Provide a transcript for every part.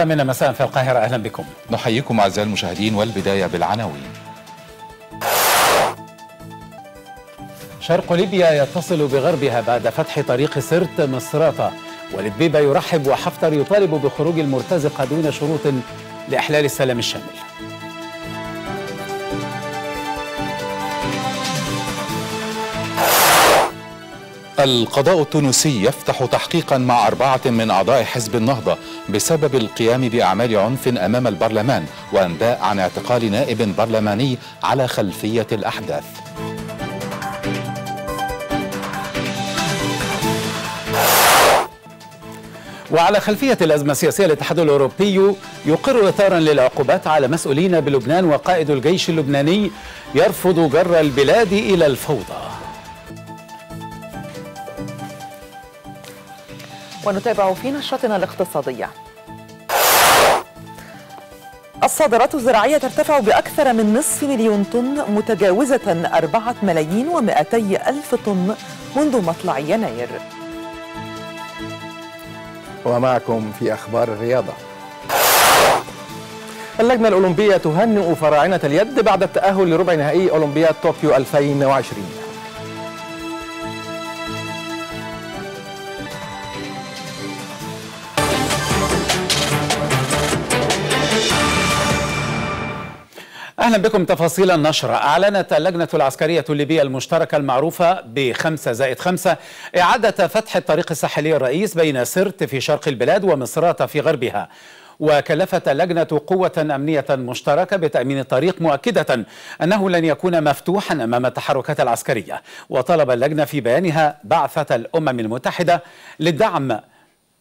الثامنة. مساء في القاهرة أهلا بكم. نحييكم أعزائي المشاهدين والبداية بالعناوين. شرق ليبيا يتصل بغربها بعد فتح طريق سرت مصراتة ولدبيبة يرحب وحفتر يطالب بخروج المرتزقة دون شروط لإحلال السلام الشامل. القضاء التونسي يفتح تحقيقا مع أربعة من أعضاء حزب النهضة بسبب القيام بأعمال عنف أمام البرلمان وأنباء عن اعتقال نائب برلماني على خلفية الأحداث. وعلى خلفية الأزمة السياسية الاتحاد الأوروبي يقر إطارا للعقوبات على مسؤولين بلبنان وقائد الجيش اللبناني يرفض جر البلاد إلى الفوضى. ونتابع في نشرتنا الاقتصادية. الصادرات الزراعية ترتفع بأكثر من نصف مليون طن متجاوزة أربعة ملايين ومائتي ألف طن منذ مطلع يناير. ومعكم في أخبار الرياضة. اللجنة الأولمبية تهنئ فراعنة اليد بعد التأهل لربع نهائي أولمبياد طوكيو 2020 أهلا بكم تفاصيل النشرة أعلنت اللجنة العسكرية الليبية المشتركة المعروفة بخمسة زائد خمسة إعادة فتح الطريق الساحلي الرئيس بين سرت في شرق البلاد ومصراتة في غربها. وكلفت اللجنة قوة أمنية مشتركة بتأمين الطريق مؤكدة أنه لن يكون مفتوحا أمام التحركات العسكرية. وطلب اللجنة في بيانها بعثة الأمم المتحدة للدعم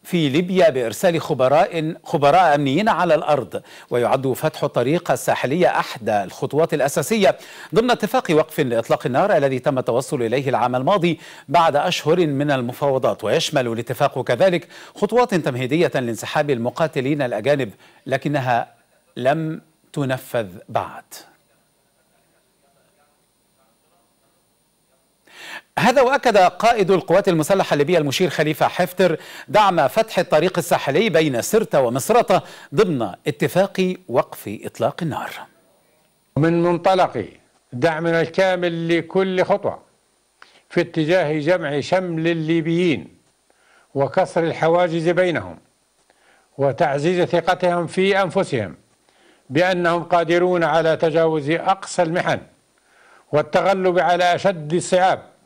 في ليبيا بإرسال خبراء خبراء أمنيين على الأرض ويعد فتح الطريق الساحلية أحدى الخطوات الأساسية ضمن اتفاق وقف لإطلاق النار الذي تم التوصل إليه العام الماضي بعد أشهر من المفاوضات. ويشمل الاتفاق كذلك خطوات تمهيدية لانسحاب المقاتلين الأجانب لكنها لم تنفذ بعد. هذا وأكد قائد القوات المسلحة الليبية المشير خليفة حفتر دعم فتح الطريق الساحلي بين سرته ومصرته ضمن اتفاق وقف إطلاق النار. من منطلق دعمنا الكامل لكل خطوة في اتجاه جمع شمل الليبيين وكسر الحواجز بينهم وتعزيز ثقتهم في أنفسهم بأنهم قادرون على تجاوز أقصى المحن والتغلب على أشد الصعاب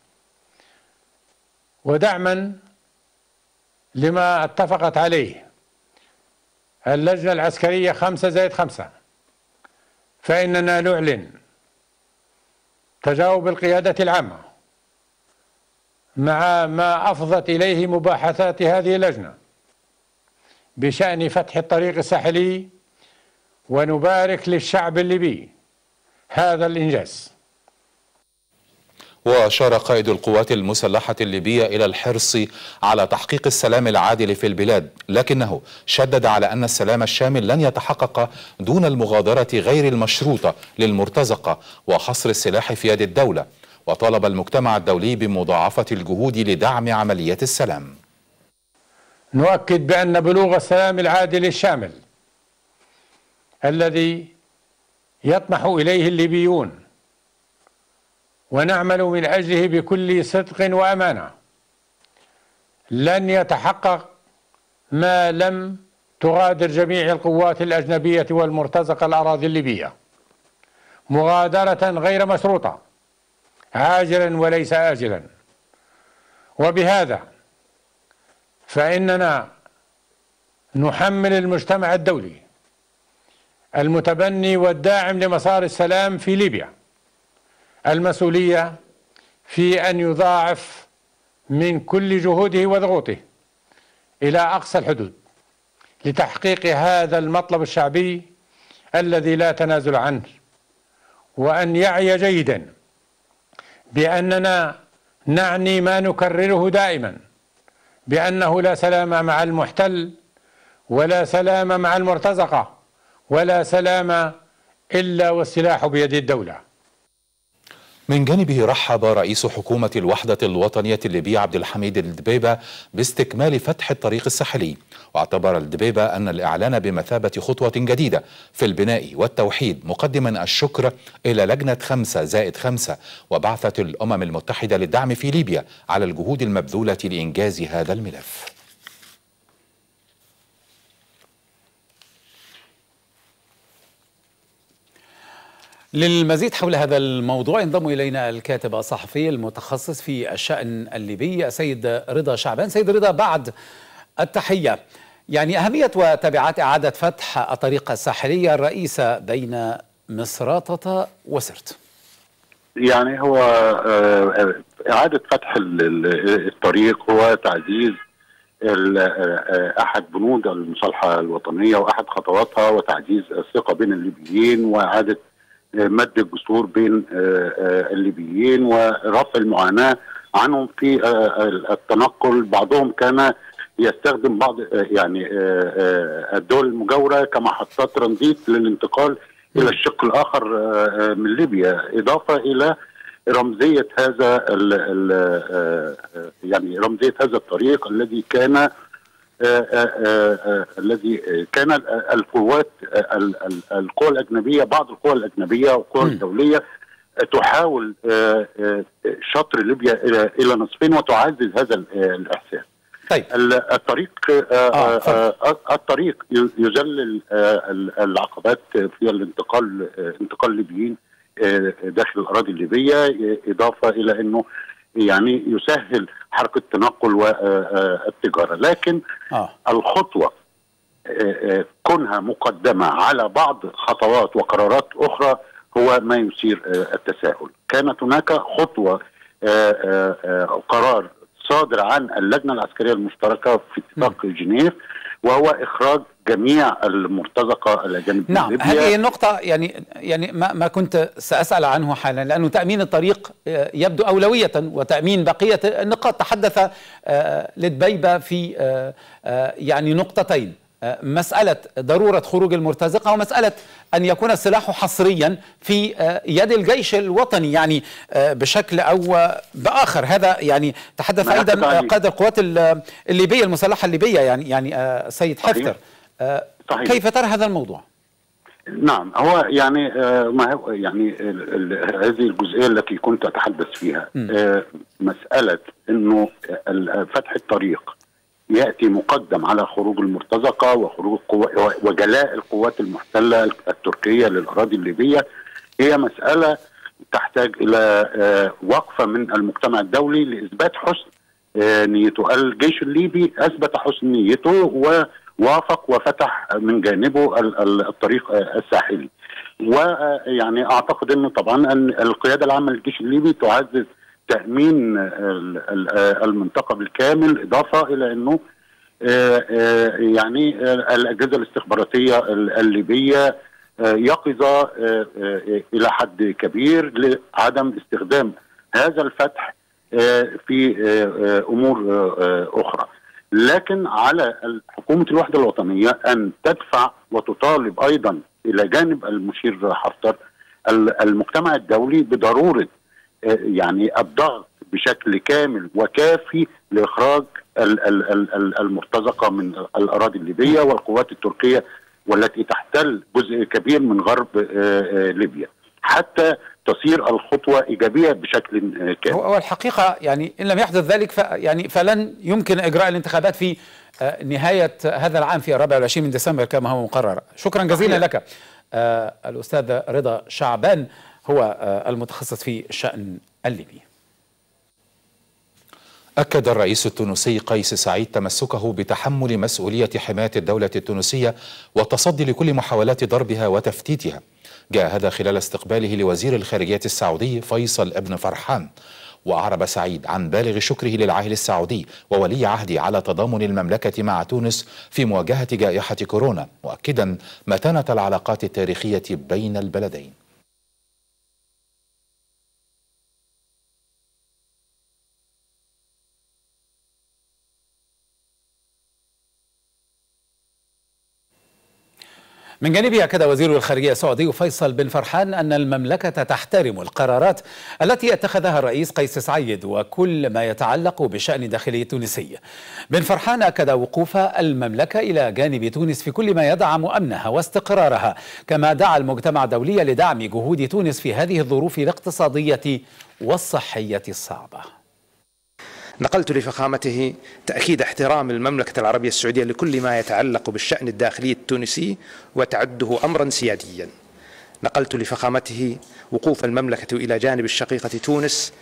ودعما لما اتفقت عليه. اللجنة العسكرية خمسة زائد خمسة. فإننا نعلن تجاوب القيادة العامة مع ما أفضت إليه مباحثات هذه اللجنة بشأن فتح الطريق الساحلي ونبارك للشعب الليبي هذا الإنجاز. وأشار قائد القوات المسلحة الليبية إلى الحرص على تحقيق السلام العادل في البلاد لكنه شدد على أن السلام الشامل لن يتحقق دون المغادرة غير المشروطة للمرتزقة وحصر السلاح في يد الدولة. وطالب المجتمع الدولي بمضاعفة الجهود لدعم عملية السلام. نؤكد بأن بلوغ السلام العادل الشامل الذي يطمح إليه الليبيون ونعمل من أجله بكل صدق وأمانة. لن يتحقق ما لم تغادر جميع القوات الأجنبية والمرتزقة الأراضي الليبية. مغادرة غير مشروطة عاجلا وليس آجلا. وبهذا فإننا نحمل المجتمع الدولي المتبني والداعم لمسار السلام في ليبيا. المسؤولية في أن يضاعف من كل جهوده وضغوطه إلى أقصى الحدود لتحقيق هذا المطلب الشعبي الذي لا تنازل عنه وأن يعي جيدا بأننا نعني ما نكرره دائما بأنه لا سلام مع المحتل ولا سلام مع المرتزقة ولا سلام إلا والسلاح بيد الدولة. من جانبه رحب رئيس حكومة الوحدة الوطنية الليبية عبد الحميد الدبيبة باستكمال فتح الطريق الساحلي. واعتبر الدبيبة أن الإعلان بمثابة خطوة جديدة في البناء والتوحيد مقدما الشكر إلى لجنة خمسة زائد خمسة وبعثة الأمم المتحدة للدعم في ليبيا على الجهود المبذولة لإنجاز هذا الملف. للمزيد حول هذا الموضوع ينضم إلينا الكاتب الصحفي المتخصص في الشأن الليبي سيد رضا شعبان. سيد رضا بعد التحية. يعني أهمية وتبعات إعادة فتح الطريق الساحليه الرئيسه بين مصراتة وسرت. يعني هو إعادة فتح الطريق هو تعزيز أحد بنود المصالحة الوطنية وأحد خطواتها وتعزيز الثقة بين الليبيين وإعادة مد الجسور بين الليبيين ورفع المعاناة عنهم في التنقل. بعضهم كان يستخدم بعض يعني الدول المجاورة كمحطات ترانزيت للانتقال إلى الشق الآخر من ليبيا. إضافة إلى رمزية هذا ال ال يعني رمزية هذا الطريق الذي كان الذي كان القوات القوى الأجنبية بعض القوى الأجنبية والقوى الدولية تحاول شطر ليبيا إلى إلى نصفين وتعزز هذا الإحساس. طيب. الطريق آه الطريق يذلل العقبات في الانتقال انتقال الليبيين داخل الأراضي الليبية إضافة إلى إنه يعني يسهل حركة التنقل والتجاره لكن آه. الخطوة كونها مقدمة على بعض خطوات وقرارات أخرى هو ما يثير التساؤل كانت هناك خطوة قرار صادر عن اللجنة العسكرية المشتركة في اتفاق جنيف وهو إخراج جميع المرتزقة الاجانب نعم هذه النقطة يعني يعني ما ما كنت سأسأل عنه حالا لأنه تأمين الطريق يبدو أولوية وتأمين بقية النقاط. تحدث لدبيبة في يعني نقطتين. مسألة ضرورة خروج المرتزقة ومسألة أن يكون السلاح حصريا في يد الجيش الوطني يعني بشكل أو بآخر هذا يعني تحدث أيضا قائد القوات الليبية المسلحة الليبية يعني يعني سيد حفتر صحيح. كيف ترى هذا الموضوع؟ نعم هو يعني ما هو يعني هذه الجزئية التي كنت أتحدث فيها. مسألة إنه فتح الطريق يأتي مقدم على خروج المرتزقة وخروج القوة وجلاء القوات المحتلة التركية للأراضي الليبية هي مسألة تحتاج إلى وقفة من المجتمع الدولي لإثبات حسن نيته، الجيش الليبي أثبت حسن نيته ووافق وفتح من جانبه الطريق الساحلي. ويعني أعتقد انه طبعا أن القيادة العامة للجيش الليبي تعزز تأمين المنطقة بالكامل إضافة إلى إنه يعني الأجهزة الاستخباراتية الليبية يقظة إلى حد كبير لعدم استخدام هذا الفتح في أمور أخرى. لكن على حكومه الوحدة الوطنية أن تدفع وتطالب أيضا إلى جانب المشير حفتر المجتمع الدولي بضرورة يعني الضغط بشكل كامل وكافي لإخراج المرتزقة من الأراضي الليبية والقوات التركية والتي تحتل جزء كبير من غرب ليبيا حتى تصير الخطوة إيجابية بشكل كامل. هو الحقيقة يعني إن لم يحدث ذلك ف يعني فلن يمكن إجراء الانتخابات في نهاية هذا العام في 24 من ديسمبر كما هو مقرر. شكرا جزيلا لك آه الأستاذ رضا شعبان هو المتخصص في الشأن الليبي. أكد الرئيس التونسي قيس سعيد تمسكه بتحمل مسؤولية حماية الدولة التونسية والتصدي لكل محاولات ضربها وتفتيتها. جاء هذا خلال استقباله لوزير الخارجية السعودي فيصل ابن فرحان. وأعرب سعيد عن بالغ شكره للعاهل السعودي وولي عهده على تضامن المملكة مع تونس في مواجهة جائحة كورونا مؤكدا متانة العلاقات التاريخية بين البلدين. من جانبه أكد وزير الخارجية السعودي فيصل بن فرحان أن المملكة تحترم القرارات التي اتخذها الرئيس قيس سعيد وكل ما يتعلق بشأن داخلي التونسي بن فرحان أكد وقوف المملكة إلى جانب تونس في كل ما يدعم أمنها واستقرارها كما دعا المجتمع الدولي لدعم جهود تونس في هذه الظروف الاقتصادية والصحية الصعبة. نقلت لفخامته تأكيد احترام المملكة العربية السعودية لكل ما يتعلق بالشأن الداخلي التونسي وتعده أمرا سياديا نقلت لفخامته وقوف المملكة إلى جانب الشقيقة تونس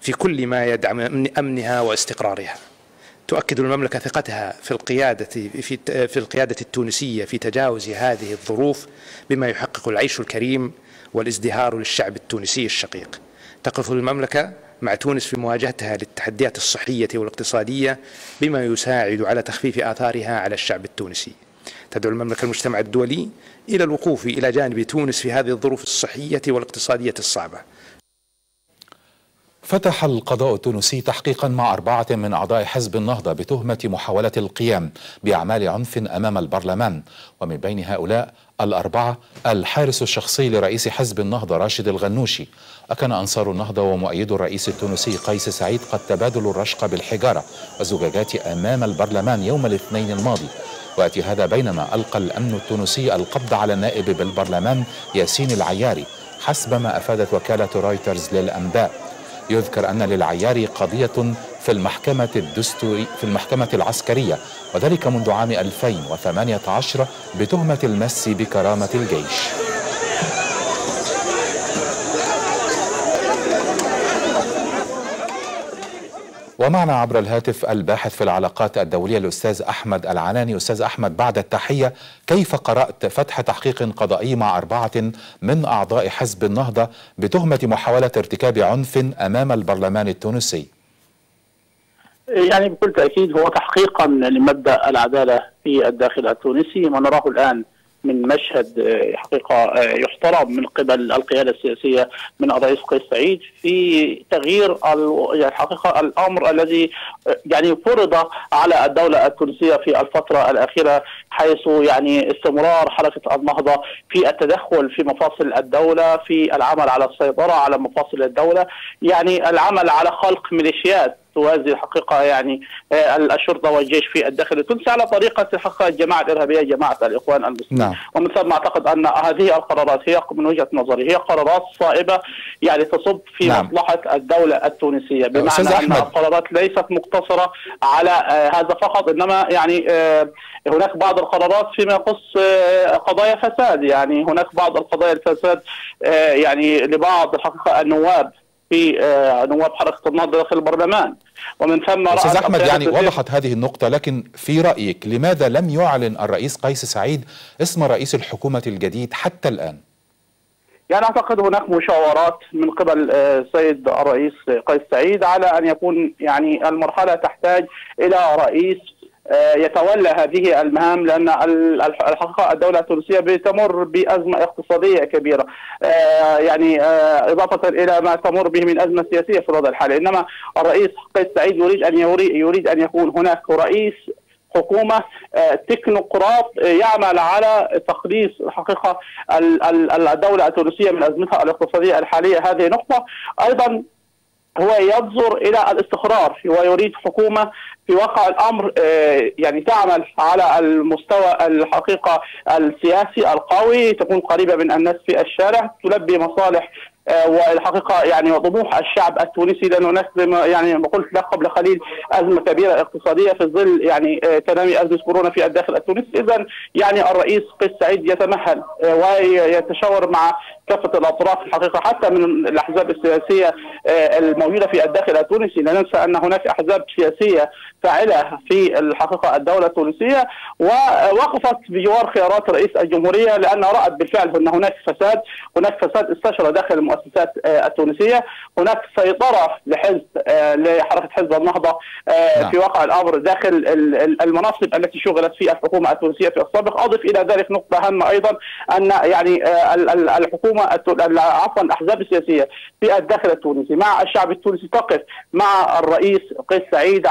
في كل ما يدعم أمنها واستقرارها تؤكد المملكة ثقتها في القيادة في في القيادة التونسية في تجاوز هذه الظروف بما يحقق العيش الكريم والازدهار للشعب التونسي الشقيق. تقف المملكة مع تونس في مواجهتها للتحديات الصحية والاقتصادية بما يساعد على تخفيف آثارها على الشعب التونسي. تدعو المملكة المجتمع الدولي إلى الوقوف إلى جانب تونس في هذه الظروف الصحية والاقتصادية الصعبة. فتح القضاء التونسي تحقيقا مع أربعة من أعضاء حزب النهضة بتهمة محاولة القيام بأعمال عنف أمام البرلمان ومن بين هؤلاء الأربعة الحارس الشخصي لرئيس حزب النهضة راشد الغنوشي. أكن أنصار النهضة ومؤيدو الرئيس التونسي قيس سعيد قد تبادلوا الرشق بالحجارة والزجاجات أمام البرلمان يوم الاثنين الماضي. ويأتي هذا بينما ألقى الأمن التونسي القبض على النائب بالبرلمان ياسين العياري. حسب ما أفادت وكالة رويترز للأنباء. يذكر أن للعياري قضية في المحكمة الدستوري في المحكمة العسكرية وذلك منذ عام 2018 بتهمة المس بكرامة الجيش. ومعنا عبر الهاتف الباحث في العلاقات الدولية الأستاذ أحمد العناني أستاذ أحمد بعد التحية كيف قرأت فتح تحقيق قضائي مع أربعة من أعضاء حزب النهضة بتهمة محاولة ارتكاب عنف أمام البرلمان التونسي؟ يعني بكل تأكيد هو تحقيقا لمبدأ العدالة في الداخل التونسي ما نراه الآن من مشهد حقيقة يحترم من قبل القيادة السياسية من الرئيس قيس سعيد في تغيير يعني الحقيقة الأمر الذي يعني فرض على الدولة التونسية في الفترة الأخيرة حيث يعني استمرار حركة النهضة في التدخل في مفاصل الدولة في العمل على السيطرة على مفاصل الدولة. يعني العمل على خلق ميليشيات توازي الحقيقة يعني الشرطه والجيش في الداخل. التونسي على طريقة الحقيقة الجماعه الارهابيه جماعة الإخوان المسلمين. نعم. ومن ثم أعتقد أن هذه القرارات هي من وجهة نظري هي قرارات صائبة يعني تصب في نعم. مصلحة الدولة التونسية. بمعنى أن القرارات ليست مقتصرة على هذا فقط إنما يعني هناك بعض القرارات فيما يخص قضايا فساد. يعني هناك بعض القضايا الفساد يعني لبعض الحقيقة النواب في نواب حركة النهضه داخل البرلمان ومن ثم أستاذ أحمد يعني وضحت هذه النقطة لكن في رأيك لماذا لم يعلن الرئيس قيس سعيد اسم رئيس الحكومة الجديد حتى الآن؟ يعني أعتقد هناك مشاورات من قبل السيد الرئيس قيس سعيد على أن يكون يعني المرحلة تحتاج إلى رئيس يتولى هذه المهام لأن الحقيقة الدولة التونسية بتمر بأزمة اقتصادية كبيرة. يعني إضافة إلى ما تمر به من أزمة سياسية في الوضع الحالي. إنما الرئيس قيس سعيد يريد أن يريد أن يكون هناك رئيس حكومة تكنوقراط يعمل على تخليص الحقيقة الدولة التونسية من أزمتها الاقتصادية الحالية. هذه نقطة. أيضا هو ينظر إلى الاستقرار ويريد حكومة في واقع الأمر يعني تعمل على المستوى الحقيقة السياسي القوي تكون قريبة من الناس في الشارع تلبي مصالح والحقيقة يعني طموح الشعب التونسي لأنه هناك يعني ما قلت لك قبل قليل أزمة كبيرة اقتصادية في ظل يعني تنامي أزمة كورونا في الداخل التونسي. اذا يعني الرئيس قيس سعيد يتمهل ويتشاور مع كافة الأطراف الحقيقة حتى من الأحزاب السياسية الموجودة في الداخل التونسي. لا ننسى أن هناك أحزاب سياسية فاعلة في الحقيقة الدولة التونسية. ووقفت بجوار خيارات رئيس الجمهورية لأنها رأت بالفعل أن هناك فساد هناك فساد استشرى داخل المؤسسات التونسية. هناك سيطرة لحزب لحركة حزب النهضة في واقع الأمر داخل المناصب التي شغلت في الحكومة التونسية في السابق. أضف إلى ذلك نقطة هامة أيضا أن يعني الحكومة عفوا الأحزاب السياسية في الداخل التونسي مع الشعب التونسي تقف مع الرئيس قيس سعيد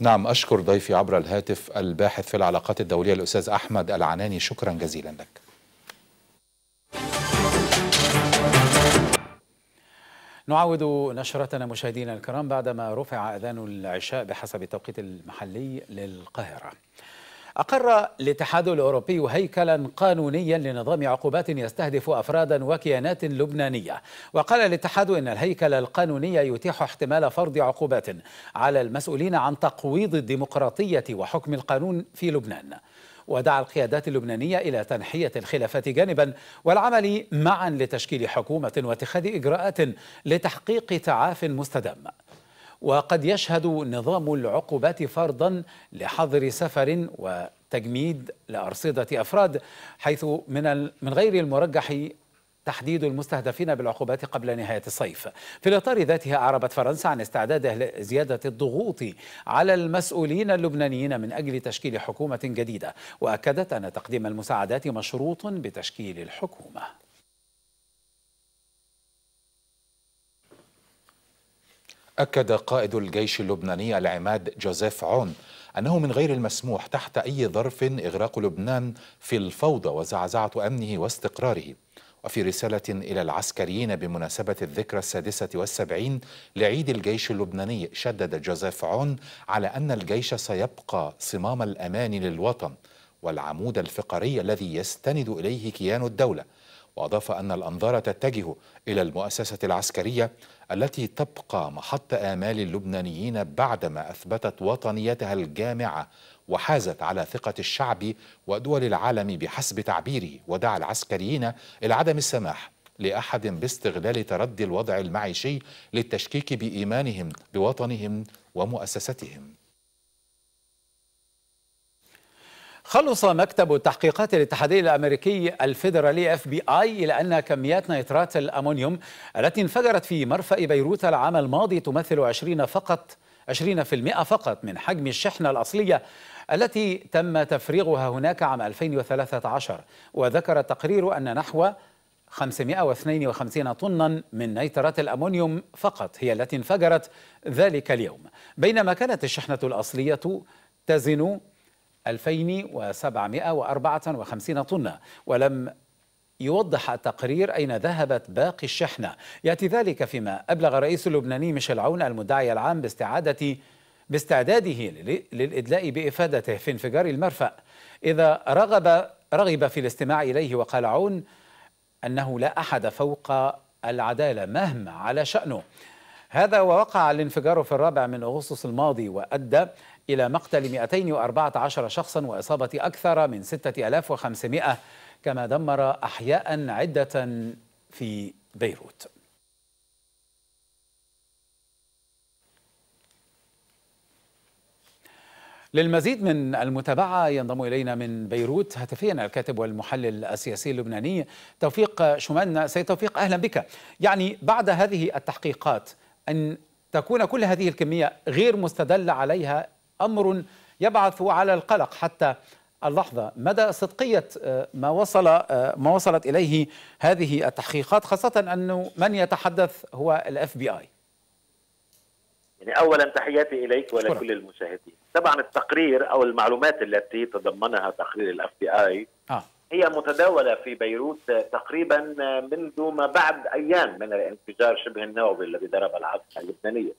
نعم أشكر ضيفي عبر الهاتف الباحث في العلاقات الدولية الأستاذ أحمد العناني. شكرا جزيلا لك. نعاود نشرتنا مشاهدينا الكرام بعدما رفع أذان العشاء بحسب التوقيت المحلي للقاهرة. أقر الاتحاد الأوروبي هيكلا قانونيا لنظام عقوبات يستهدف أفرادا وكيانات لبنانية. وقال الاتحاد إن الهيكل القانوني يتيح احتمال فرض عقوبات على المسؤولين عن تقويض الديمقراطية وحكم القانون في لبنان. ودعا القيادات اللبنانية إلى تنحية الخلافات جانبا والعمل معا لتشكيل حكومة واتخاذ إجراءات لتحقيق تعاف مستدام. وقد يشهد نظام العقوبات فرضا لحظر سفر وتجميد لأرصدة أفراد حيث من من غير المرجح تحديد المستهدفين بالعقوبات قبل نهاية الصيف. في الإطار ذاته أعربت فرنسا عن استعدادها لزيادة الضغوط على المسؤولين اللبنانيين من أجل تشكيل حكومة جديدة وأكدت أن تقديم المساعدات مشروط بتشكيل الحكومة. أكد قائد الجيش اللبناني العماد جوزيف عون أنه من غير المسموح تحت أي ظرف إغراق لبنان في الفوضى وزعزعة أمنه واستقراره. وفي رسالة إلى العسكريين بمناسبة الذكرى السادسة والسبعين لعيد الجيش اللبناني شدد جوزيف عون على أن الجيش سيبقى صمام الأمان للوطن والعمود الفقري الذي يستند إليه كيان الدولة. وأضاف أن الأنظار تتجه إلى المؤسسة العسكرية التي تبقى محط آمال اللبنانيين بعدما أثبتت وطنيتها الجامعة وحازت على ثقة الشعب ودول العالم بحسب تعبيره ودعا العسكريين إلى عدم السماح لأحد باستغلال تردي الوضع المعيشي للتشكيك بإيمانهم بوطنهم ومؤسستهم. خلص مكتب التحقيقات الاتحادي الأمريكي الفيدرالي FBI إلى أن كميات نيترات الأمونيوم التي انفجرت في مرفأ بيروت العام الماضي تمثل 20 فقط 20% فقط من حجم الشحنة الأصلية التي تم تفريغها هناك عام 2013 وذكر التقرير أن نحو 552 طنا من نيترات الأمونيوم فقط هي التي انفجرت ذلك اليوم. بينما كانت الشحنة الأصلية تزن 2754 طنا ولم يوضح التقرير أين ذهبت باقي الشحنة. يأتي ذلك فيما أبلغ الرئيس اللبناني ميشيل عون المدعي العام باستعادة باستعداده للإدلاء بإفادته في انفجار المرفأ. إذا رغب رغب في الاستماع إليه وقال عون أنه لا أحد فوق العدالة مهما على شأنه. هذا ووقع الانفجار في الرابع من أغسطس الماضي وأدى إلى مقتل 214 شخصا وإصابة أكثر من 6500 كما دمر أحياء عدة في بيروت. للمزيد من المتابعة ينضم إلينا من بيروت هاتفيا الكاتب والمحلل السياسي اللبناني توفيق شومان. سيد توفيق أهلا بك. يعني بعد هذه التحقيقات أن تكون كل هذه الكمية غير مستدل عليها أمر يبعث على القلق حتى اللحظة مدى صدقية ما وصل ما وصلت إليه هذه التحقيقات خاصة أنه من يتحدث هو ال FBI يعني اولا تحياتي إليك ولكل المشاهدين طبعا التقرير أو المعلومات التي تضمنها تقرير ال FBI آه. هي متداولة في بيروت تقريبا منذ ما بعد أيام من الانفجار شبه النووي الذي ضرب العاصمه اللبنانيه م.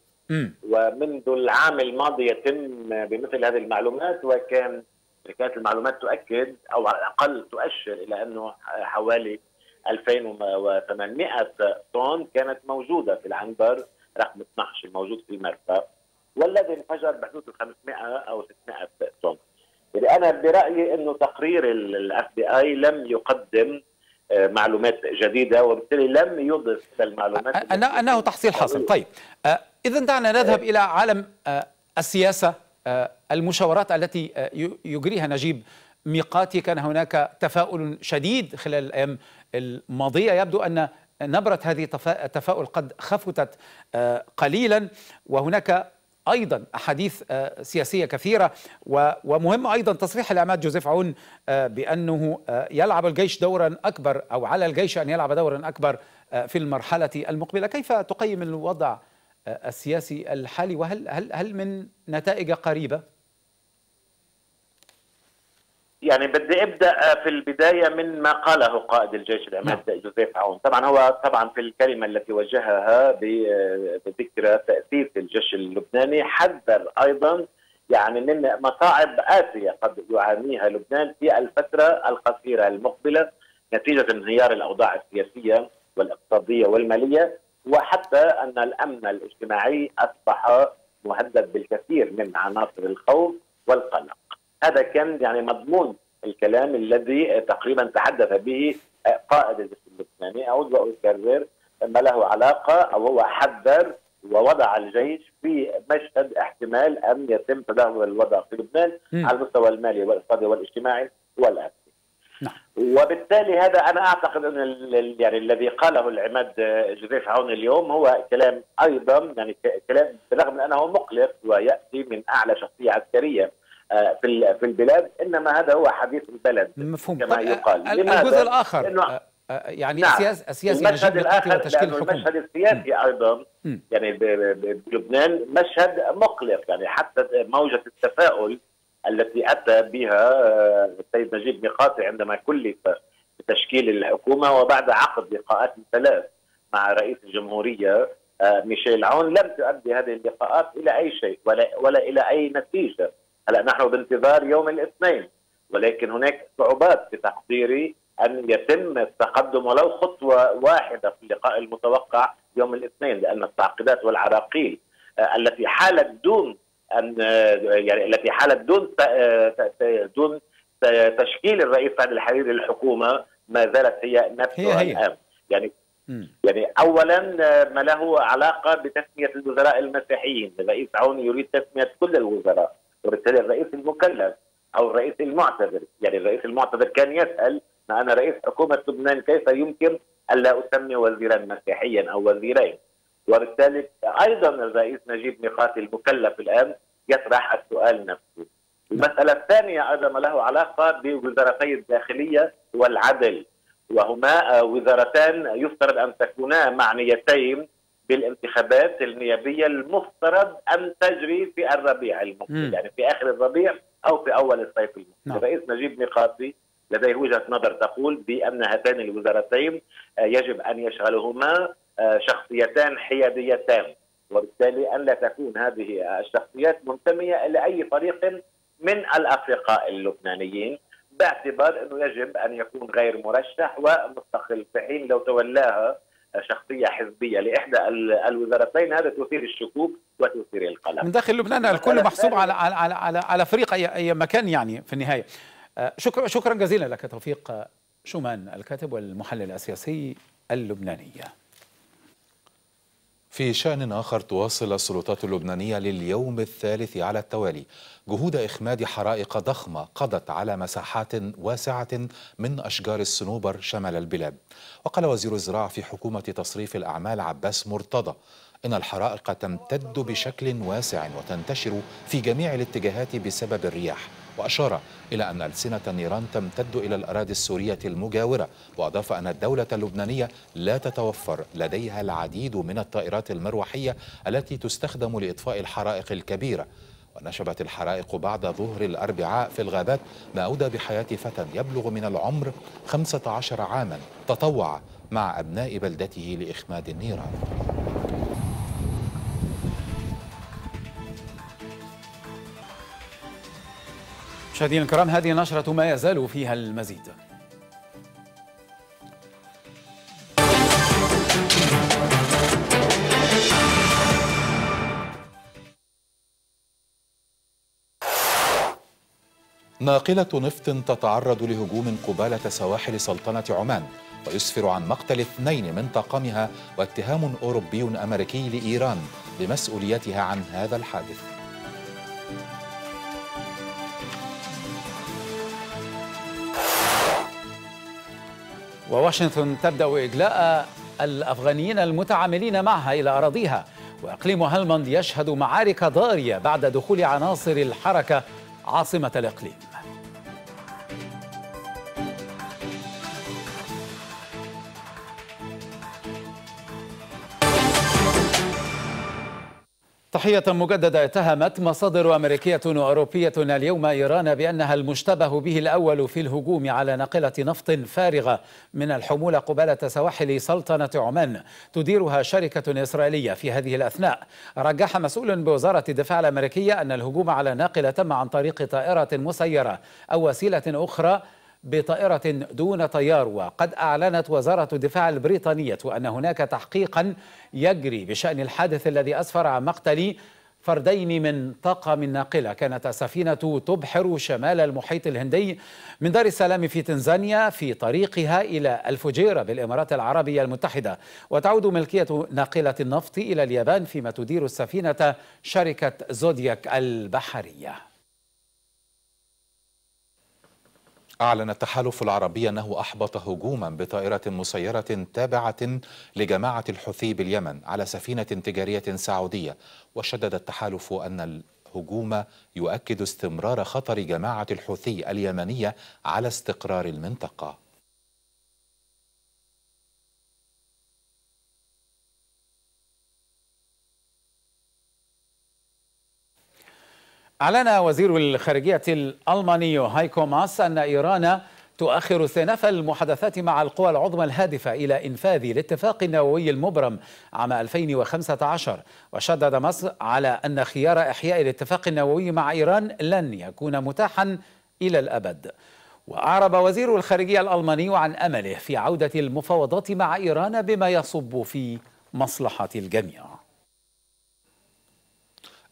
ومنذ العام الماضي يتم بمثل هذه المعلومات وكانت شركات المعلومات تؤكد أو على الأقل تؤشر إلى أنه حوالي 2800 طن كانت موجودة في العنبر رقم 12 الموجود في المرفأ والذي انفجر بحدود ال 500 أو 600 طن. يعني أنا برأيي أنه تقرير الأف بي آي لم يقدم معلومات جديدة وبالتالي لم يضف المعلومات أنه تحصيل حاصل. طيب. إذا دعنا نذهب إلى عالم السياسة المشاورات التي يجريها نجيب. ميقاتي كان هناك تفاؤل شديد خلال الأيام الماضية. يبدو أن نبرة هذه التفاؤل قد خفتت قليلا. وهناك أيضا أحاديث سياسية كثيرة. ومهم أيضا تصريح العماد جوزيف عون بأنه يلعب الجيش دورا أكبر أو على الجيش أن يلعب دورا أكبر في المرحلة المقبلة. كيف تقيم الوضع السياسي الحالي وهل هل هل من نتائج قريبة؟ يعني بدي أبدأ في البداية من ما قاله قائد الجيش العماد نعم. جوزيف عون، طبعا هو طبعا في الكلمة التي وجهها بذكرى تأسيس الجيش اللبناني حذر أيضا يعني من مصاعب آسية قد يعانيها لبنان في الفترة القصيرة المقبلة نتيجة انهيار الأوضاع السياسية والاقتصادية والمالية وحتى أن الأمن الاجتماعي أصبح مهدد بالكثير من عناصر الخوف والقلق هذا كان يعني مضمون الكلام الذي تقريبا تحدث به قائد الجيش اللبناني أعود واكرر ما له علاقة أو هو حذر ووضع الجيش في مشهد احتمال أن يتم تدهور الوضع في لبنان. على المستوى المالي والاقتصادي والاجتماعي والامني. نعم. وبالتالي هذا أنا أعتقد أن يعني الذي قاله العماد جوزيف عون اليوم هو كلام أيضا يعني كلام بالرغم من أنه مقلق ويأتي من أعلى شخصية عسكرية في في البلاد إنما هذا هو حديث البلد مفهوم كما يقال الجزء الآخر إنه يعني نعم. السياسي السياسي المشهد الآخر وتشكيل المشهد السياسي م. أيضا م. يعني بلبنان مشهد مقلق يعني حتى موجة التفاؤل التي اتى بها السيد نجيب ميقاتي عندما كلف بتشكيل الحكومة وبعد عقد لقاءات ثلاث مع رئيس الجمهورية ميشيل عون لم تؤدي هذه اللقاءات إلى أي شيء ولا ولا إلى أي نتيجة. هلا نحن بانتظار يوم الاثنين ولكن هناك صعوبات في تقديري أن يتم التقدم ولو خطوة واحدة في اللقاء المتوقع يوم الاثنين لأن التعقيدات والعراقيل التي حالت دون أن يعني التي حالت دون دون تشكيل الرئيس سعد الحريري للحكومة ما زالت هي نفسها هي هي. الان يعني م. يعني اولا ما له علاقة بتسمية الوزراء المسيحيين، الرئيس عون يريد تسمية كل الوزراء، وبالتالي الرئيس المكلف أو الرئيس المعتذر، يعني الرئيس المعتذر كان يسأل ما أنا رئيس حكومة لبنان كيف يمكن الا أسمي وزيرا مسيحيا أو وزيرين؟ وبالتالي أيضا الرئيس نجيب ميقاتي المكلف الآن يطرح السؤال نفسه. المسألة الثانية أيضا ما له علاقة بوزارتي الداخلية والعدل وهما وزارتان يفترض أن تكونا معنيتين بالانتخابات النيابية المفترض أن تجري في الربيع المقبل يعني في آخر الربيع أو في أول الصيف المقبل نعم. الرئيس نجيب ميقاتي لديه وجهة نظر تقول بأن هاتان الوزارتين يجب أن يشغلهما شخصيتان حياديتان. وبالتالي أن لا تكون هذه الشخصيات منتمية إلى أي فريق من الأفرقاء اللبنانيين باعتبار أنه يجب أن يكون غير مرشح ومستقل في حين لو تولاها شخصية حزبية لإحدى الوزارتين هذا تثير الشكوك وتثير القلق. من داخل لبنان الكل محسوب على على على على فريق اي أي مكان يعني في النهاية. شكرا شكرا جزيلا لك توفيق شومان الكاتب والمحلل السياسي اللبنانيه في شأن آخر تواصل السلطات اللبنانية لليوم الثالث على التوالي. جهود إخماد حرائق ضخمة قضت على مساحات واسعة من أشجار الصنوبر شمال البلاد. وقال وزير الزراعة في حكومة تصريف الأعمال عباس مرتضى إن الحرائق تمتد بشكل واسع وتنتشر في جميع الاتجاهات بسبب الرياح. وأشار إلى أن ألسنة النيران تمتد إلى الأراضي السورية المجاورة وأضاف أن الدولة اللبنانية لا تتوفر لديها العديد من الطائرات المروحية التي تستخدم لإطفاء الحرائق الكبيرة. ونشبت الحرائق بعد ظهر الأربعاء في الغابات ما أودى بحياة فتى يبلغ من العمر 15 عاما تطوع مع أبناء بلدته لإخماد النيران. مشاهدينا الكرام هذه نشرة ما يزال فيها المزيد. ناقلة نفط تتعرض لهجوم قبالة سواحل سلطنة عمان ويسفر عن مقتل اثنين من طاقمها واتهام أوروبي أمريكي لإيران بمسؤوليتها عن هذا الحادث. وواشنطن تبدأ إجلاء الأفغانيين المتعاملين معها إلى أراضيها وإقليم هلمند يشهد معارك ضارية بعد دخول عناصر الحركة عاصمة الإقليم. تحية مجددة اتهمت مصادر أمريكية وأوروبية اليوم إيران بأنها المشتبه به الأول في الهجوم على ناقلة نفط فارغة من الحمولة قبالة سواحل سلطنة عمان. تديرها شركة إسرائيلية في هذه الأثناء. رجح مسؤول بوزارة الدفاع الأمريكية أن الهجوم على ناقلة تم عن طريق طائرة مسيرة أو وسيلة أخرى بطائرة دون طيار وقد أعلنت وزارة الدفاع البريطانية أن هناك تحقيقا يجري بشأن الحادث الذي أسفر عن مقتل فردين من طاقم الناقلة. كانت السفينة تبحر شمال المحيط الهندي من دار السلام في تنزانيا في طريقها إلى الفجيرة بالإمارات العربية المتحدة. وتعود ملكية ناقلة النفط إلى اليابان فيما تدير السفينة شركة زودياك البحرية. أعلن التحالف العربي أنه أحبط هجوما بطائرة مسيرة تابعة لجماعة الحوثي باليمن على سفينة تجارية سعودية. وشدد التحالف أن الهجوم يؤكد استمرار خطر جماعة الحوثي اليمنية على استقرار المنطقة. أعلن وزير الخارجية الألماني هايكو ماس أن إيران تؤخر استئناف المحادثات مع القوى العظمى الهادفة إلى إنفاذ الاتفاق النووي المبرم عام 2015 وشدد مصر على أن خيار إحياء الاتفاق النووي مع إيران لن يكون متاحا إلى الأبد. وأعرب وزير الخارجية الألماني عن أمله في عودة المفاوضات مع إيران بما يصب في مصلحة الجميع.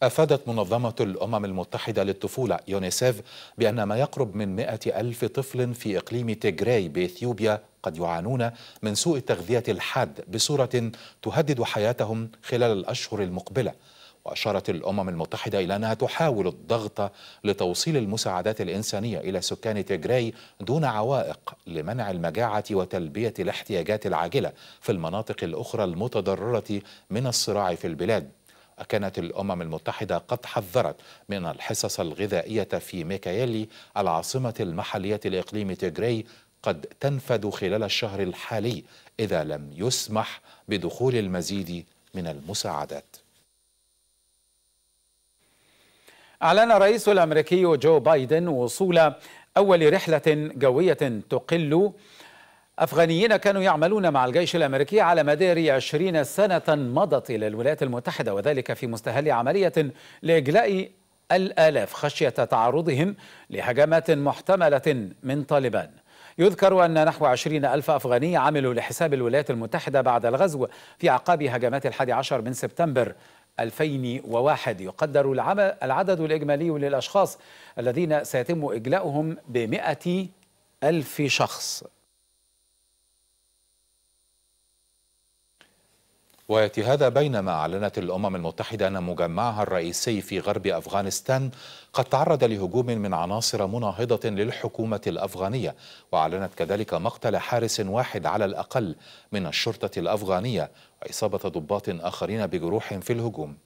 أفادت منظمة الأمم المتحدة للطفولة يونيسيف بأن ما يقرب من مئة ألف طفل في إقليم تيغراي بإثيوبيا قد يعانون من سوء التغذية الحاد بصورة تهدد حياتهم خلال الأشهر المقبلة. وأشارت الأمم المتحدة إلى أنها تحاول الضغط لتوصيل المساعدات الإنسانية إلى سكان تيغراي دون عوائق لمنع المجاعة وتلبية الاحتياجات العاجلة في المناطق الأخرى المتضررة من الصراع في البلاد. كانت الأمم المتحدة قد حذرت من الحصص الغذائية في ميكايلي العاصمة المحلية لإقليم تيغراي قد تنفد خلال الشهر الحالي إذا لم يسمح بدخول المزيد من المساعدات. أعلن الرئيس الأمريكي جو بايدن وصول أول رحلة جوية تقل أفغانيين كانوا يعملون مع الجيش الأمريكي على مدار عشرين سنة مضت إلى الولايات المتحدة وذلك في مستهل عملية لإجلاء الآلاف خشية تعرضهم لهجمات محتملة من طالبان. يذكر أن نحو عشرين ألف أفغاني عملوا لحساب الولايات المتحدة بعد الغزو في أعقاب هجمات الحادي عشر من سبتمبر 2001 يقدر العدد الإجمالي للأشخاص الذين سيتم إجلاؤهم بمئة ألف شخص. ويأتي هذا بينما أعلنت الأمم المتحدة أن مجمعها الرئيسي في غرب أفغانستان قد تعرض لهجوم من عناصر مناهضة للحكومة الأفغانية وأعلنت كذلك مقتل حارس واحد على الأقل من الشرطة الأفغانية وإصابة ضباط آخرين بجروح في الهجوم.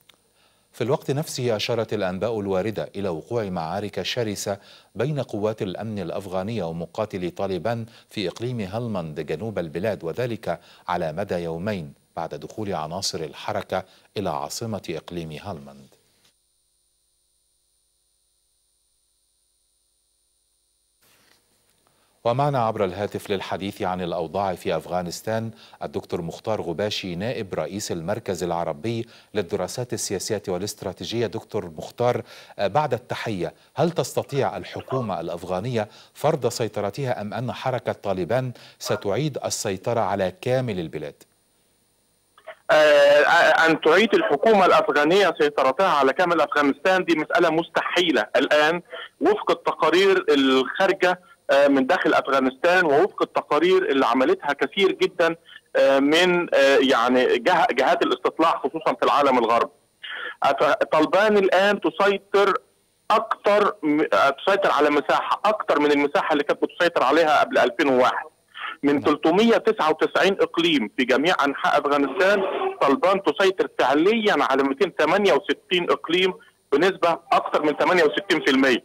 في الوقت نفسه أشارت الأنباء الواردة إلى وقوع معارك شرسة بين قوات الأمن الأفغانية ومقاتلي طالبان في إقليم هلمند جنوب البلاد وذلك على مدى يومين. بعد دخول عناصر الحركة إلى عاصمة إقليم هلمند ومعنا عبر الهاتف للحديث عن الأوضاع في أفغانستان الدكتور مختار غباشي نائب رئيس المركز العربي للدراسات السياسية والاستراتيجية دكتور مختار بعد التحية هل تستطيع الحكومة الأفغانية فرض سيطرتها أم أن حركة طالبان ستعيد السيطرة على كامل البلاد؟ أن تعيد الحكومة الأفغانية سيطرتها على كامل أفغانستان. دي مسألة مستحيلة الآن. وفق التقارير الخارجة من داخل أفغانستان ووفق التقارير اللي عملتها كثير جدا من يعني جهات الاستطلاع خصوصا في العالم الغربي. طالبان الآن تسيطر أكثر تسيطر على مساحة أكثر من المساحة اللي كانت بتسيطر عليها قبل 2001 من 399 إقليم في جميع أنحاء أفغانستان طالبان تسيطر فعليا على 268 إقليم بنسبة أكثر من 68%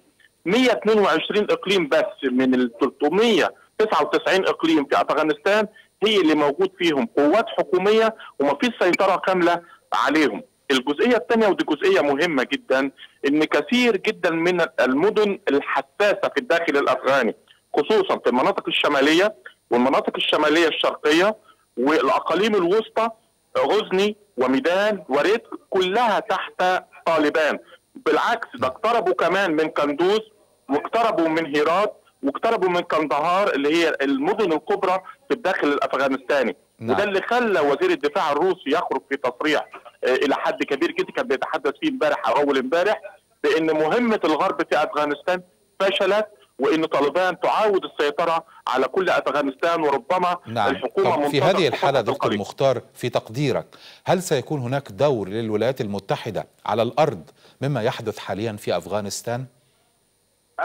122 إقليم بس من ال 399 إقليم في أفغانستان هي اللي موجود فيهم. قوات حكومية وما فيش سيطرة كاملة عليهم. الجزئية الثانية ودي جزئية مهمة جدا إن كثير جدا من المدن الحساسة في الداخل الأفغاني خصوصا في المناطق الشمالية والمناطق الشمالية الشرقية والأقاليم الوسطى غزني وميدان وريت كلها تحت طالبان. بالعكس ده اقتربوا كمان من كندوز واقتربوا من هيرات واقتربوا من كندهار اللي هي المدن الكبرى في الداخل الأفغانستاني. نعم. وده اللي خلى وزير الدفاع الروسي يخرج في تصريح آه، إلى حد كبير. جدا كان بيتحدث فيه امبارح أو أول امبارح بأن مهمة الغرب في أفغانستان فشلت. وإن طالبان تعاود السيطرة على كل أفغانستان وربما نعم الحكومة طب في هذه الحالة الفترة دكتور. مختار في تقديرك هل سيكون هناك دور للولايات المتحدة على الأرض مما يحدث حاليا في أفغانستان؟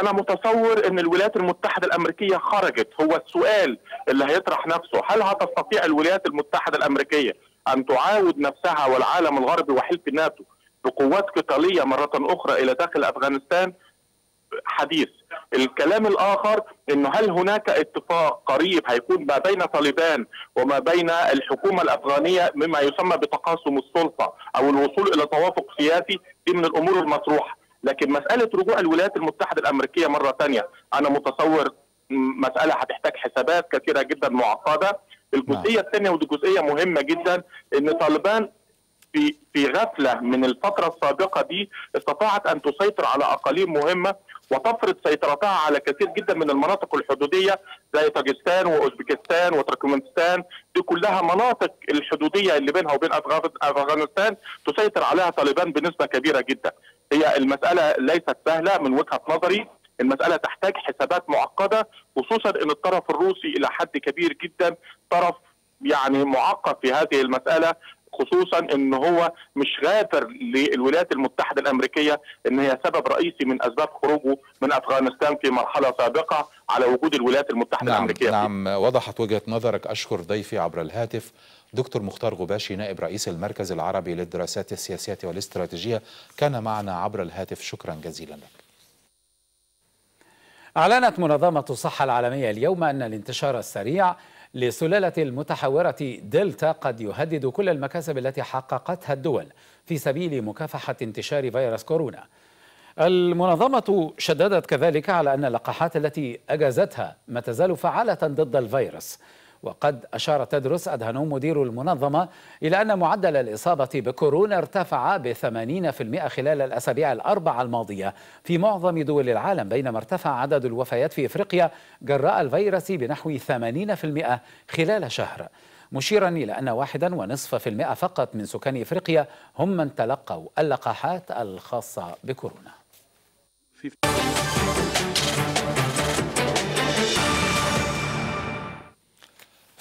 أنا متصور إن الولايات المتحدة الأمريكية خرجت هو السؤال اللي هيطرح نفسه هل هتستطيع الولايات المتحدة الأمريكية أن تعاود نفسها والعالم الغربي وحلف الناتو بقوات قتالية مرة أخرى إلى داخل أفغانستان حديث. الكلام الآخر إنه هل هناك اتفاق قريب هيكون ما بين طالبان وما بين الحكومة الأفغانية مما يسمى بتقاسم السلطة أو الوصول إلى توافق سياسي؟ دي من الأمور المطروحة. لكن مسألة رجوع الولايات المتحدة الأمريكية مرة ثانية أنا متصور مسألة هتحتاج حسابات كثيرة جدا معقدة. الجزئية الثانية ودي جزئيه مهمة جدا إن طالبان في في غفلة من الفترة السابقة دي استطاعت أن تسيطر على أقاليم مهمة وتفرض سيطرتها على كثير جدا من المناطق الحدودية زي طاجستان وأوزبكستان وتركمانستان. دي كلها مناطق الحدودية اللي بينها وبين أفغانستان تسيطر عليها طالبان بنسبة كبيرة جدا. هي المسألة ليست سهلة من وجهة نظري. المسألة تحتاج حسابات معقدة خصوصا إن الطرف الروسي إلى حد كبير جدا طرف يعني معقد في هذه المسألة. خصوصا إن هو مش غافر للولايات المتحدة الأمريكية إن هي سبب رئيسي من أسباب خروجه من أفغانستان في مرحلة سابقة على وجود الولايات المتحدة نعم الأمريكية. نعم. وضحت وجهة نظرك أشكر ضيفي عبر الهاتف دكتور مختار غباشي نائب رئيس المركز العربي للدراسات السياسية والاستراتيجية كان معنا عبر الهاتف. شكرا جزيلا لك. أعلنت منظمة الصحة العالمية اليوم أن الانتشار السريع لسلالة المتحورة دلتا قد يهدد كل المكاسب التي حققتها الدول في سبيل مكافحة انتشار فيروس كورونا. المنظمة شددت كذلك على أن اللقاحات التي أجازتها ما تزال فعالة ضد الفيروس. وقد أشار تدرس أدهنوم مدير المنظمة إلى أن معدل الإصابة بكورونا ارتفع ب 80% خلال الأسابيع الأربعة الماضية في معظم دول العالم بينما ارتفع عدد الوفيات في إفريقيا جراء الفيروس بنحو 80% خلال شهر. مشيرا إلى أن واحدا ونصف في المئة فقط من سكان إفريقيا هم من تلقوا اللقاحات الخاصة بكورونا.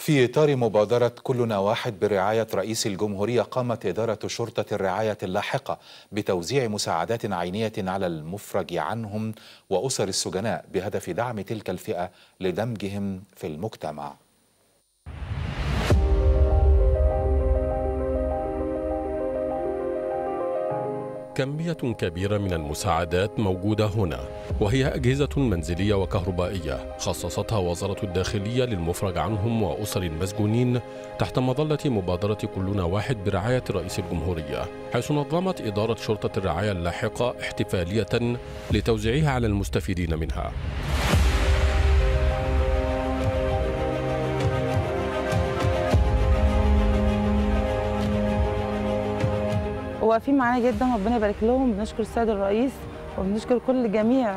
في إطار مبادرة كلنا واحد برعاية رئيس الجمهورية قامت إدارة شرطة الرعاية اللاحقة بتوزيع مساعدات عينية على المفرج عنهم وأسر السجناء بهدف دعم تلك الفئة لدمجهم في المجتمع. كمية كبيرة من المساعدات موجودة هنا وهي أجهزة منزلية وكهربائية خصصتها وزارة الداخلية للمفرج عنهم وأسر المسجونين تحت مظلة مبادرة كلنا واحد برعاية رئيس الجمهورية حيث نظمت إدارة شرطة الرعاية اللاحقة احتفالية لتوزيعها على المستفيدين منها. واقفين معانا جدا ربنا يبارك لهم. بنشكر السيد الرئيس وبنشكر كل جميع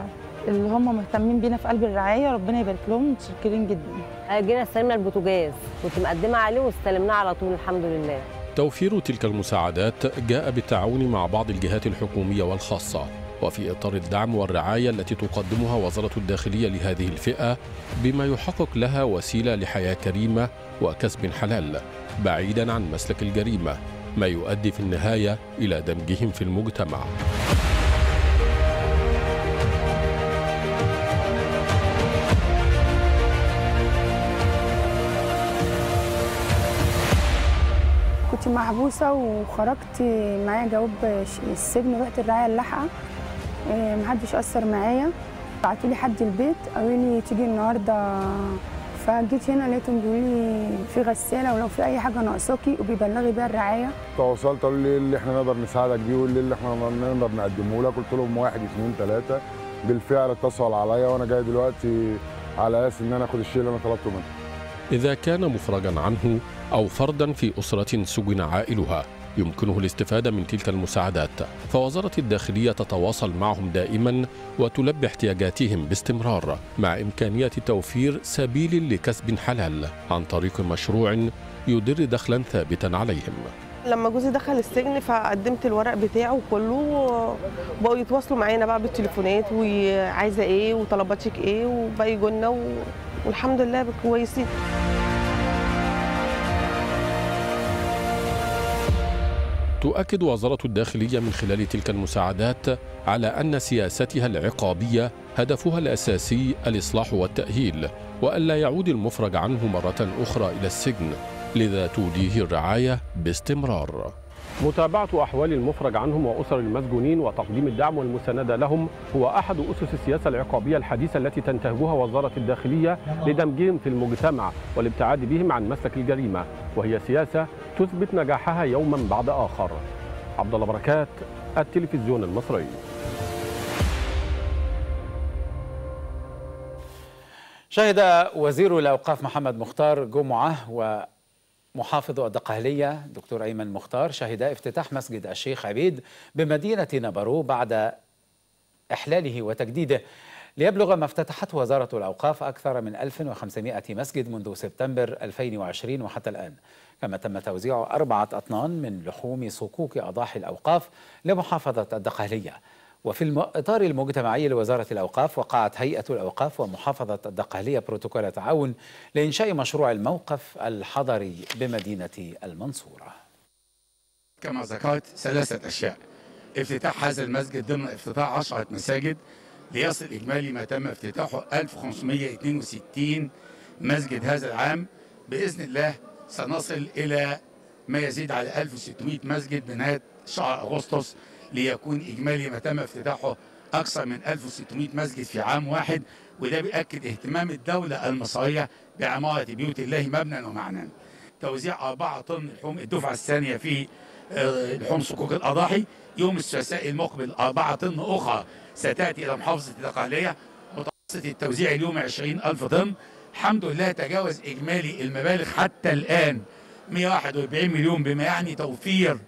اللي هم مهتمين بينا في قلب الرعاية. ربنا يبارك لهم متشكرين جدا. جينا استلمنا البوتاجاز كنت مقدمة عليه واستلمناه على طول الحمد لله. توفير تلك المساعدات جاء بالتعاون مع بعض الجهات الحكومية والخاصة وفي إطار الدعم والرعاية التي تقدمها وزارة الداخلية لهذه الفئة بما يحقق لها وسيلة لحياة كريمة وكسب حلال بعيدا عن مسلك الجريمة. ما يؤدي في النهاية إلى دمجهم في المجتمع. كنت محبوسة وخرجت معايا جواب السجن رحت الرعاية اللاحقة. إيه، محدش أثر معايا. بعتولي حد البيت قالوا لي تيجي النهاردة فجيت هنا لقيتهم بيقولوا لي في غسالة ولو في أي حاجة ناقصاكي وبيبلغي بيها الرعاية. تواصلت قالوا لي إيه اللي إحنا نقدر نساعدك بيه واللي اللي إحنا نقدر نقدمه لك. قلت لهم واحد اثنين ثلاثة بالفعل اتصل عليا وأنا جاي دلوقتي على أساس إن أنا آخد الشيء اللي أنا طلبته منه. إذا كان مفرجا عنه أو فردا في أسرة سجن عائلها يمكنه الاستفادة من تلك المساعدات. فوزارة الداخلية تتواصل معهم دائما وتلبي احتياجاتهم باستمرار مع إمكانية توفير سبيل لكسب حلال عن طريق مشروع يدر دخلا ثابتا عليهم. لما جوزي دخل السجن فقدمت الورق بتاعه كله بقوا يتواصلوا معانا بقى بالتليفونات وعايزة إيه وطلباتك إيه وبقى يجولنا و... والحمد لله كويسين. تؤكد وزارة الداخلية من خلال تلك المساعدات على أن سياستها العقابية هدفها الأساسي الإصلاح والتأهيل وألا يعود المفرج عنه مرة أخرى إلى السجن لذا توليه الرعاية باستمرار. متابعة أحوال المفرج عنهم وأسر المسجونين وتقديم الدعم والمساندة لهم هو أحد أسس السياسة العقابية الحديثة التي تنتهجها وزارة الداخلية لدمجهم في المجتمع والابتعاد بهم عن مسلك الجريمة وهي سياسة تثبت نجاحها يوما بعد آخر. عبد الله بركات التلفزيون المصري. شهد وزير الأوقاف محمد مختار جمعة ومحافظ الدقهلية دكتور أيمن مختار شهدا افتتاح مسجد الشيخ عبيد بمدينة نبرو بعد إحلاله وتجديده. ليبلغ ما افتتحته وزارة الأوقاف أكثر من 1500 مسجد منذ سبتمبر 2020 وحتى الآن. كما تم توزيع أربعة أطنان من لحوم صكوك أضاحي الأوقاف لمحافظة الدقهلية وفي الإطار المجتمعي لوزارة الأوقاف وقعت هيئة الأوقاف ومحافظة الدقهلية بروتوكول تعاون لإنشاء مشروع الموقف الحضري بمدينة المنصورة. كما ذكرت ثلاثة أشياء. افتتاح هذا المسجد ضمن افتتاح عشرة مساجد ليصل إجمالي ما تم افتتاحه 1562 مسجد هذا العام. بإذن الله سنصل إلى ما يزيد على 1600 مسجد بنهاية شهر أغسطس ليكون إجمالي ما تم افتتاحه أكثر من 1600 مسجد في عام واحد وده بيأكد اهتمام الدولة المصرية بعمارة بيوت الله مبنى ومعنى. توزيع أربعة طن لحوم الدفعة الثانية في آه، لحوم صكوك الأضاحي يوم الثلاثاء المقبل. أربعة طن أخرى ستأتي إلى محافظة الدقهلية متوسط التوزيع اليوم 20 ألف طن. الحمد لله تجاوز إجمالي المبالغ حتى الآن 141 مليون بما يعني توفير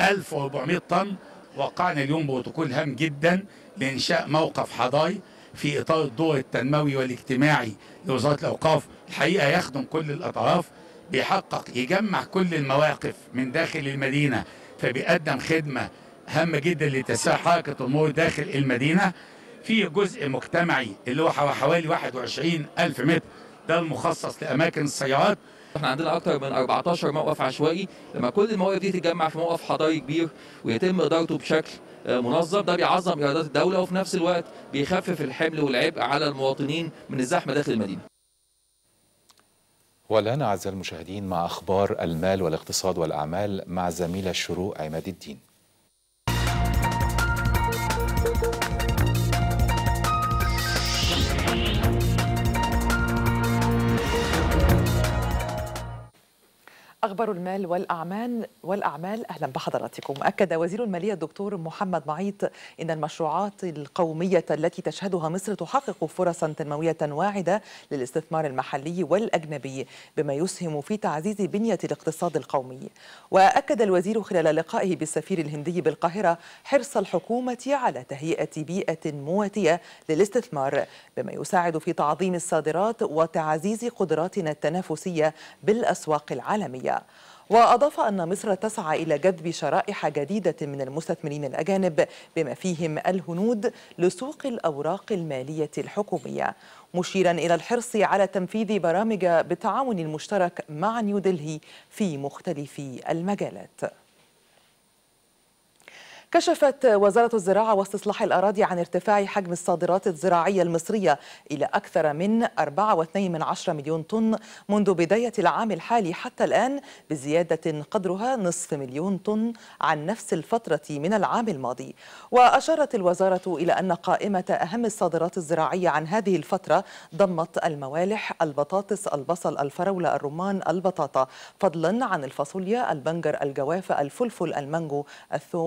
1400 طن. وقعنا اليوم بروتوكول هام جدا لإنشاء موقف حضاري في إطار الدور التنموي والاجتماعي لوزارة الأوقاف. الحقيقة يخدم كل الأطراف بيحقق يجمع كل المواقف من داخل المدينة فبيقدم خدمة هامة جدا لتسهيل حركة الأمور داخل المدينة. في جزء مجتمعي اللي هو حوالي 21 ألف متر ده المخصص لأماكن السيارات. إحنا عندنا أكتر من 14 موقف عشوائي. لما كل المواقف دي تتجمع في موقف حضاري كبير ويتم إدارته بشكل منظم ده بيعظم إيرادات الدولة وفي نفس الوقت بيخفف الحمل والعبء على المواطنين من الزحمة داخل المدينة. والآن أعزائي المشاهدين مع أخبار المال والاقتصاد والأعمال مع زميل الشروق عماد الدين. أخبار المال والأعمال والأعمال. أهلا بحضراتكم. أكد وزير المالية الدكتور محمد معيط إن المشروعات القومية التي تشهدها مصر تحقق فرصا تنموية واعدة للاستثمار المحلي والأجنبي بما يسهم في تعزيز بنية الاقتصاد القومي. وأكد الوزير خلال لقائه بالسفير الهندي بالقاهرة حرص الحكومة على تهيئة بيئة مواتية للاستثمار بما يساعد في تعظيم الصادرات وتعزيز قدراتنا التنافسية بالأسواق العالمية. وأضاف أن مصر تسعى إلى جذب شرائح جديدة من المستثمرين الأجانب بما فيهم الهنود لسوق الأوراق المالية الحكومية. مشيرا إلى الحرص على تنفيذ برامج بالتعاون المشترك مع نيودلهي في مختلف المجالات. كشفت وزارة الزراعة واستصلاح الأراضي عن ارتفاع حجم الصادرات الزراعية المصرية إلى أكثر من 4.2 مليون طن منذ بداية العام الحالي حتى الآن بزيادة قدرها نصف مليون طن عن نفس الفترة من العام الماضي. وأشارت الوزارة إلى أن قائمة أهم الصادرات الزراعية عن هذه الفترة ضمت الموالح البطاطس البصل الفراولة الرمان البطاطا. فضلا عن الفاصوليا البنجر الجوافة الفلفل المانجو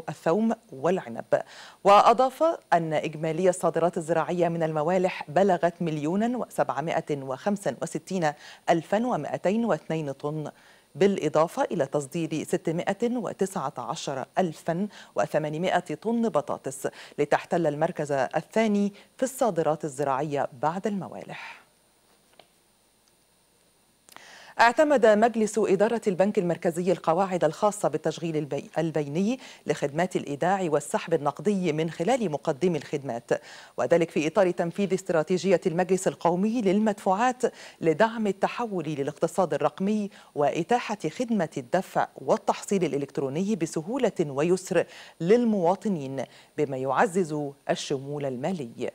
الثوم والعنب. وأضاف أن إجمالي الصادرات الزراعية من الموالح بلغت مليون وسبعمائة وخمسة وستين ألفا ومائتين واثنين طن بالإضافة إلى تصدير 619 ألفا و800 طن بطاطس لتحتل المركز الثاني في الصادرات الزراعية بعد الموالح. اعتمد مجلس إدارة البنك المركزي القواعد الخاصة بالتشغيل البي... البيني لخدمات الإيداع والسحب النقدي من خلال مقدم الخدمات وذلك في إطار تنفيذ استراتيجية المجلس القومي للمدفوعات لدعم التحول للاقتصاد الرقمي وإتاحة خدمة الدفع والتحصيل الإلكتروني بسهولة ويسر للمواطنين بما يعزز الشمول المالي.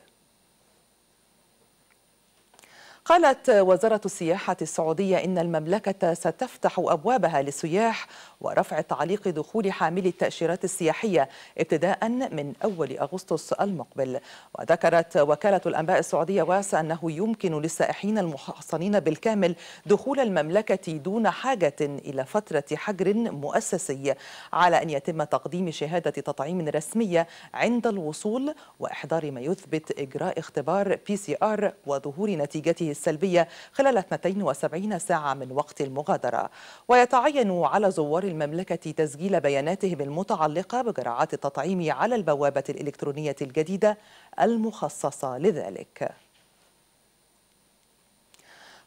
قالت وزارة السياحة السعودية إن المملكة ستفتح أبوابها للسياح ورفع تعليق دخول حاملي التأشيرات السياحية ابتداء من أول أغسطس المقبل. وذكرت وكالة الأنباء السعودية واس أنه يمكن للسائحين المحصنين بالكامل دخول المملكة دون حاجة إلى فترة حجر مؤسسي على أن يتم تقديم شهادة تطعيم رسمية عند الوصول وإحضار ما يثبت إجراء اختبار PCR وظهور نتيجته السلبية خلال 72 ساعة من وقت المغادرة. ويتعين على زوار المملكة تسجيل بياناتهم المتعلقة بجرعات التطعيم على البوابة الإلكترونية الجديدة المخصصة لذلك.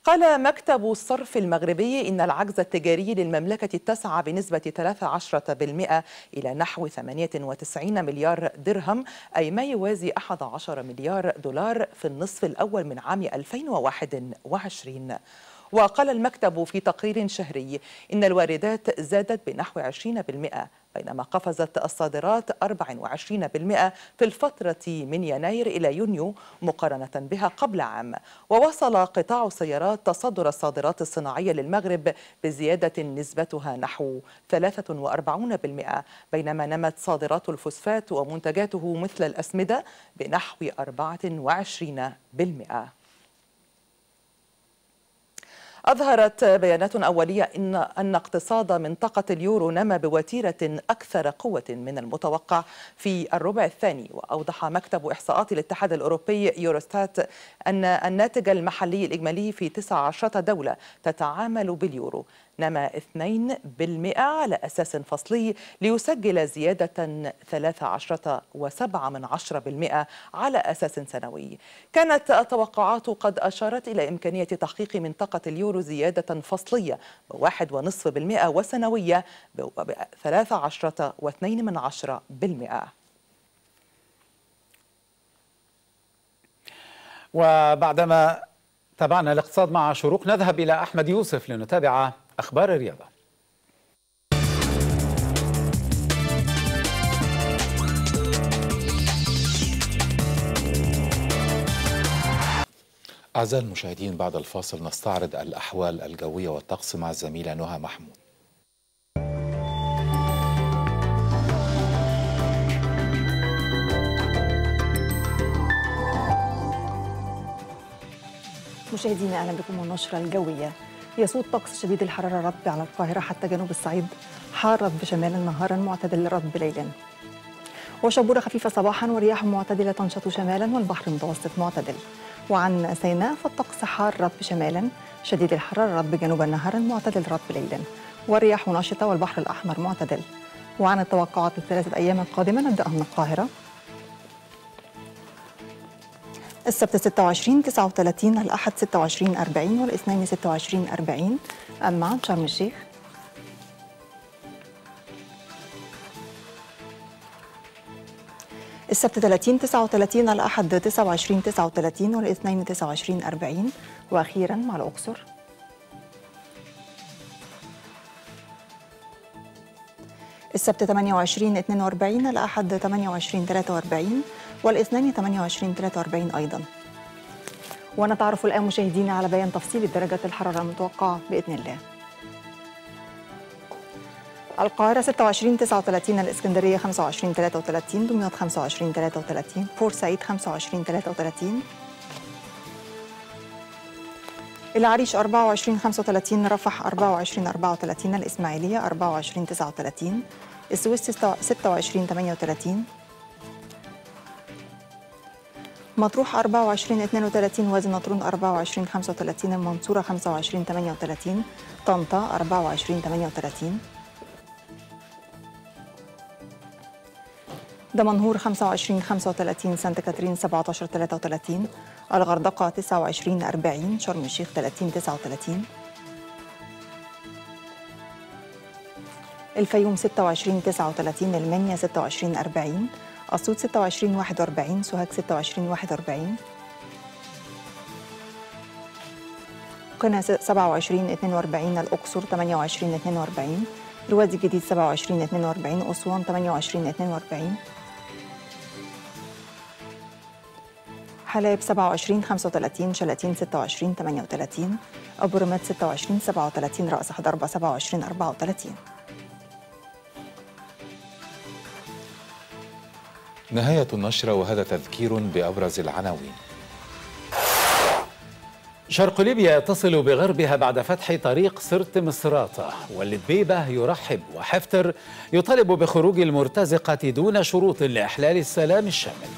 قال مكتب الصرف المغربي إن العجز التجاري للمملكة اتسع بنسبة 13% إلى نحو 98 مليار درهم أي ما يوازي 11 مليار دولار في النصف الأول من عام 2021 وقال المكتب في تقرير شهري إن الواردات زادت بنحو 20% بينما قفزت الصادرات 24% في الفترة من يناير إلى يونيو مقارنة بها قبل عام. ووصل قطاع السيارات تصدر الصادرات الصناعية للمغرب بزيادة نسبتها نحو 43% بينما نمت صادرات الفوسفات ومنتجاته مثل الأسمدة بنحو 24% أظهرت بيانات أولية إن أن اقتصاد منطقة اليورو نما بوتيرة أكثر قوة من المتوقع. في الربع الثاني وأوضح مكتب إحصاءات الاتحاد الأوروبي يوروستات أن الناتج المحلي الإجمالي في 19 دولة تتعامل باليورو. نما 2% على أساس فصلي ليسجل زيادة 13.7 من 10% على أساس سنوي. كانت التوقعات قد أشارت إلى إمكانية تحقيق منطقة اليورو زيادة فصلية ونصف بالمئة وسنوية عشرة بالمئة. وبعدما تابعنا الاقتصاد مع شروق نذهب إلى أحمد يوسف لنتابع أخبار الرياضة. أعزائي المشاهدين بعد الفاصل نستعرض الأحوال الجوية والطقس مع الزميلة نهى محمود. مشاهدينا أهلا بكم والنشرة الجوية. يسود طقس شديد الحرارة رطب على القاهرة حتى جنوب الصعيد حار رطب شمالا نهارا معتدل رطب ليلا وشبورة خفيفة صباحا ورياح معتدلة تنشط شمالا والبحر المتوسط معتدل. وعن سيناء فالطقس حار رطب شمالا شديد الحرارة رطب جنوبا نهارا معتدل رطب ليلا والرياح نشطه والبحر الأحمر معتدل. وعن التوقعات الثلاثة أيام القادمه نبداها من القاهرة. السبت 26 39 الأحد 26 40 والإثنين 26 40 أما شرم الشيخ. السبت 30 39 الأحد 29 39 والإثنين 29 40 وأخيرا مع الأقصر. السبت 28 42 الأحد 28 43 والاثنين 28 43 أيضا. ونتعرف الآن مشاهدينا على بيان تفصيل درجات الحرارة المتوقعة بإذن الله. القاهرة 26 39 الإسكندرية 25 33 دمياط 25 33 بورسعيد 25 33 العريش 24 35 رفح 24 34 الإسماعيلية 24 39 السويس 26 38 مطروح 24 32 وادي النطرون 24 35 المنصورة 25 38 طنطا 24 38 دمنهور 25 35 سانت كاترين 17 33 الغردقة 29 40 شرم الشيخ 30 39 الفيوم 26 39 المنيا 26 40 أسيوط 26 41 سوهاج 26 41 قنا 27 42 الأقصر 28 42 الوادي الجديد 27 42 أسوان 28 42 حلايب 27 35 شلاتين 26 38 أبو رماد 26 37 رأس حضربة 27 34 نهاية النشرة وهذا تذكير بأبرز العناوين. شرق ليبيا يتصل بغربها بعد فتح طريق سرت مصراتة والدبيبة يرحب وحفتر يطالب بخروج المرتزقة دون شروط لإحلال السلام الشامل.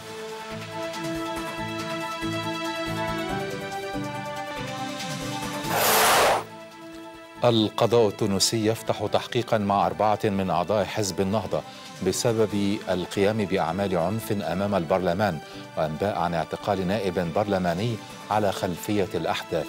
القضاء التونسي يفتح تحقيقا مع أربعة من أعضاء حزب النهضة بسبب القيام بأعمال عنف أمام البرلمان وأنباء عن اعتقال نائب برلماني على خلفية الأحداث.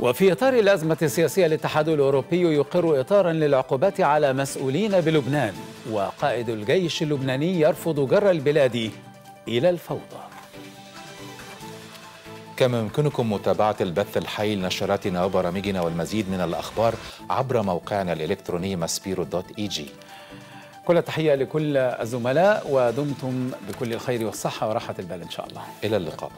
وفي إطار الأزمة السياسية الاتحاد الأوروبي يقر إطارا للعقوبات على مسؤولين بلبنان وقائد الجيش اللبناني يرفض جر البلاد إلى الفوضى. كما يمكنكم متابعة البث الحي لنشراتنا وبرامجنا والمزيد من الأخبار عبر موقعنا الإلكتروني ماسبيرو dot eg كل التحية لكل الزملاء ودمتم بكل الخير والصحة وراحة البال إن شاء الله. إلى اللقاء.